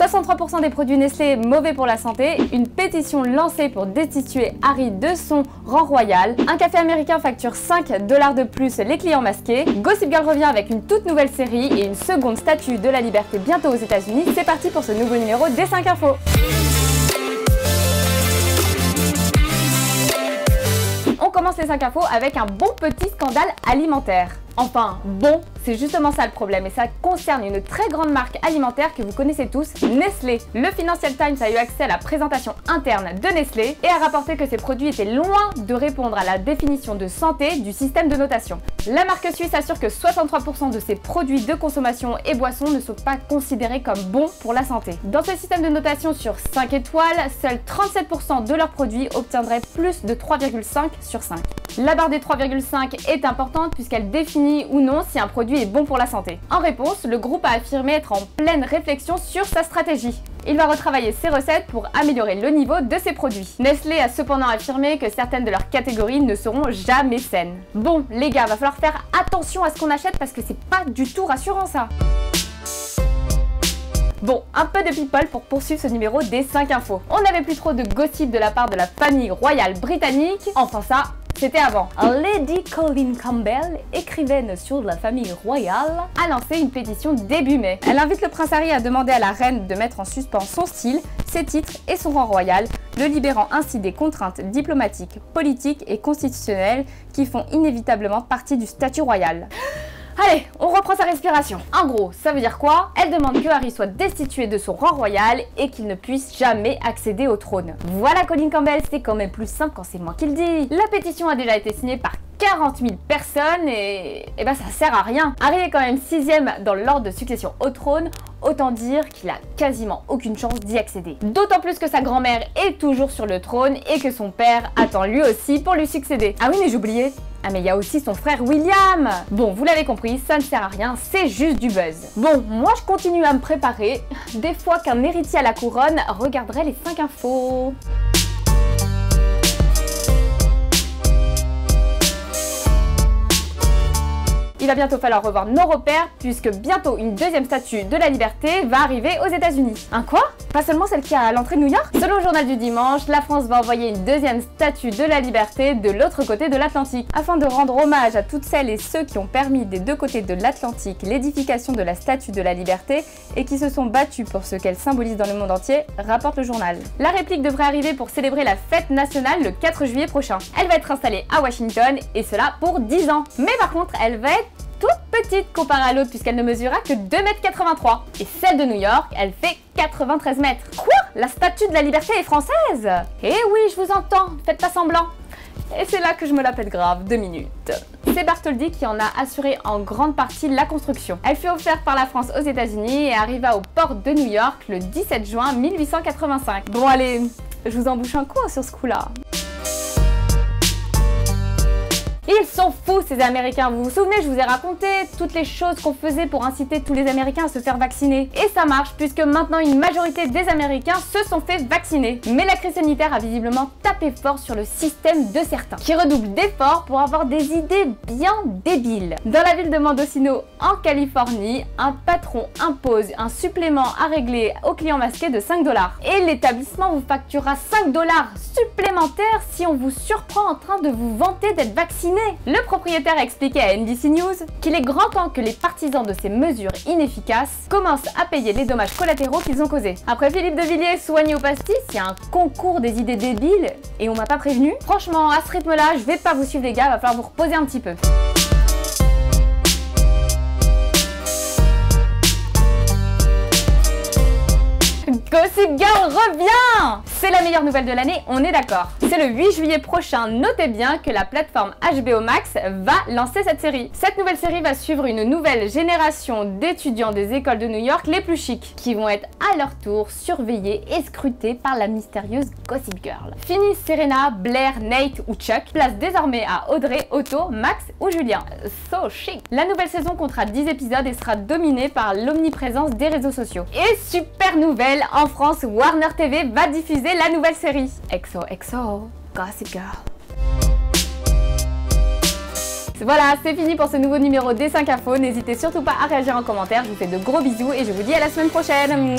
63% des produits Nestlé mauvais pour la santé, une pétition lancée pour destituer Harry de son rang royal, un café américain facture 5 dollars de plus les clients masqués, Gossip Girl revient avec une toute nouvelle série et une seconde statue de la liberté bientôt aux États-Unis. C'est parti pour ce nouveau numéro des 5 infos. On commence les 5 infos avec un bon petit scandale alimentaire. Enfin, bon, c'est justement ça le problème et ça concerne une très grande marque alimentaire que vous connaissez tous, Nestlé. Le Financial Times a eu accès à la présentation interne de Nestlé et a rapporté que ses produits étaient loin de répondre à la définition de santé du système de notation. La marque suisse assure que 63% de ses produits de consommation et boissons ne sont pas considérés comme bons pour la santé. Dans ce système de notation sur 5 étoiles, seuls 37% de leurs produits obtiendraient plus de 3,5 sur 5. La barre des 3,5 est importante puisqu'elle définit ou non si un produit est bon pour la santé. En réponse, le groupe a affirmé être en pleine réflexion sur sa stratégie. Il va retravailler ses recettes pour améliorer le niveau de ses produits. Nestlé a cependant affirmé que certaines de leurs catégories ne seront jamais saines. Bon, les gars, va falloir faire attention à ce qu'on achète parce que c'est pas du tout rassurant ça. Bon, un peu de people pour poursuivre ce numéro des 5 infos. On n'avait plus trop de gossip de la part de la famille royale britannique. Enfin ça, c'était avant. Lady Colleen Campbell, écrivaine sur la famille royale, a lancé une pétition début mai. Elle invite le prince Harry à demander à la reine de mettre en suspens son style, ses titres et son rang royal, le libérant ainsi des contraintes diplomatiques, politiques et constitutionnelles qui font inévitablement partie du statut royal. Allez, on reprend sa respiration. En gros, ça veut dire quoi? Elle demande que Harry soit destitué de son rang royal et qu'il ne puisse jamais accéder au trône. Voilà Colin Campbell, c'est quand même plus simple quand c'est moi qui le dis. La pétition a déjà été signée par 40 000 personnes et, et ben ça sert à rien. Harry est quand même sixième dans l'ordre de succession au trône, autant dire qu'il a quasiment aucune chance d'y accéder. D'autant plus que sa grand-mère est toujours sur le trône et que son père attend lui aussi pour lui succéder. Ah oui mais j'oubliais, ah mais il y a aussi son frère William Bon, vous l'avez compris, ça ne sert à rien, c'est juste du buzz. Bon, moi je continue à me préparer. Des fois qu'un héritier à la couronne regarderait les 5 infos. Va bientôt falloir revoir nos repères puisque bientôt une deuxième statue de la liberté va arriver aux États-Unis. Un quoi? Pas seulement celle qui a à l'entrée de New York? Selon le journal du dimanche, la France va envoyer une deuxième statue de la liberté de l'autre côté de l'Atlantique. Afin de rendre hommage à toutes celles et ceux qui ont permis des deux côtés de l'Atlantique l'édification de la statue de la liberté et qui se sont battus pour ce qu'elle symbolise dans le monde entier, rapporte le journal. La réplique devrait arriver pour célébrer la fête nationale le 4 juillet prochain. Elle va être installée à Washington et cela pour 10 ans. Mais par contre, elle va être petite comparée à l'autre puisqu'elle ne mesura que 2,83 m. Et celle de New York, elle fait 93 mètres. Quoi? La statue de la liberté est française? Eh oui, je vous entends, faites pas semblant. Et c'est là que je me la pète grave, deux minutes. C'est Bartholdi qui en a assuré en grande partie la construction. Elle fut offerte par la France aux États-Unis et arriva au port de New York le 17 juin 1885. Bon allez, je vous embouche un coup sur ce coup-là. Ils sont fous ces Américains, vous vous souvenez, je vous ai raconté toutes les choses qu'on faisait pour inciter tous les Américains à se faire vacciner. Et ça marche puisque maintenant une majorité des Américains se sont fait vacciner. Mais la crise sanitaire a visiblement tapé fort sur le système de certains, qui redoublent d'efforts pour avoir des idées bien débiles. Dans la ville de Mendocino, en Californie, un patron impose un supplément à régler aux clients masqués de 5 dollars. Et l'établissement vous facturera 5 dollars supplémentaires si on vous surprend en train de vous vanter d'être vacciné. Propriétaire a expliqué à NBC News qu'il est grand temps que les partisans de ces mesures inefficaces commencent à payer les dommages collatéraux qu'ils ont causés. Après Philippe de Villiers soigné au pastis, il y a un concours des idées débiles et on m'a pas prévenu. Franchement, à ce rythme-là, je vais pas vous suivre les gars, va falloir vous reposer un petit peu. Gossip Girl revient C'est la meilleure nouvelle de l'année, on est d'accord. C'est le 8 juillet prochain, notez bien que la plateforme HBO Max va lancer cette série. Cette nouvelle série va suivre une nouvelle génération d'étudiants des écoles de New York les plus chics, qui vont être à leur tour surveillés et scrutés par la mystérieuse Gossip Girl. Fini Serena, Blair, Nate ou Chuck, place désormais à Audrey, Otto, Max ou Julien. So chic La nouvelle saison comptera 10 épisodes et sera dominée par l'omniprésence des réseaux sociaux. Et super nouvelle, en France, Warner TV va diffuser la nouvelle série. XOXO, Gossip Girl. Voilà, c'est fini pour ce nouveau numéro des 5 infos. N'hésitez surtout pas à réagir en commentaire. Je vous fais de gros bisous et je vous dis à la semaine prochaine.